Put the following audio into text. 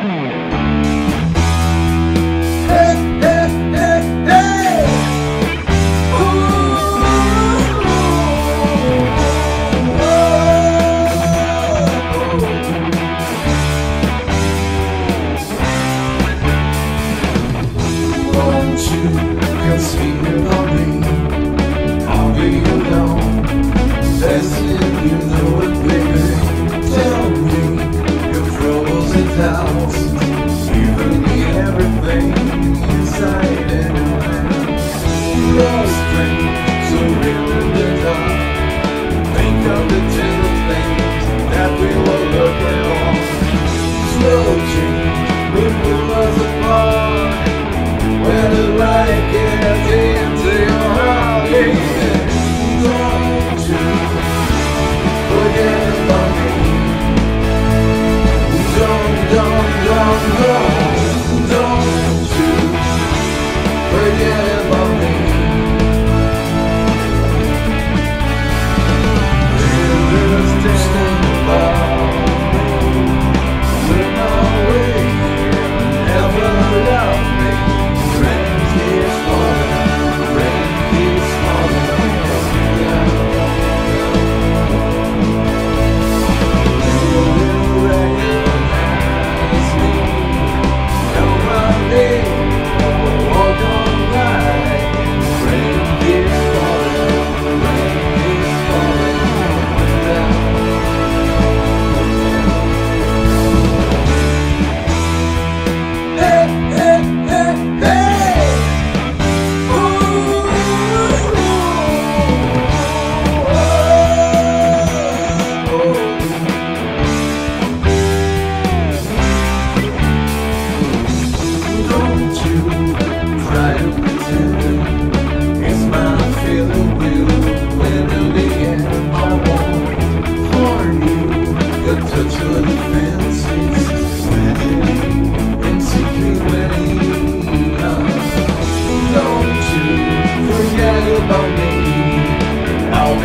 Hmm.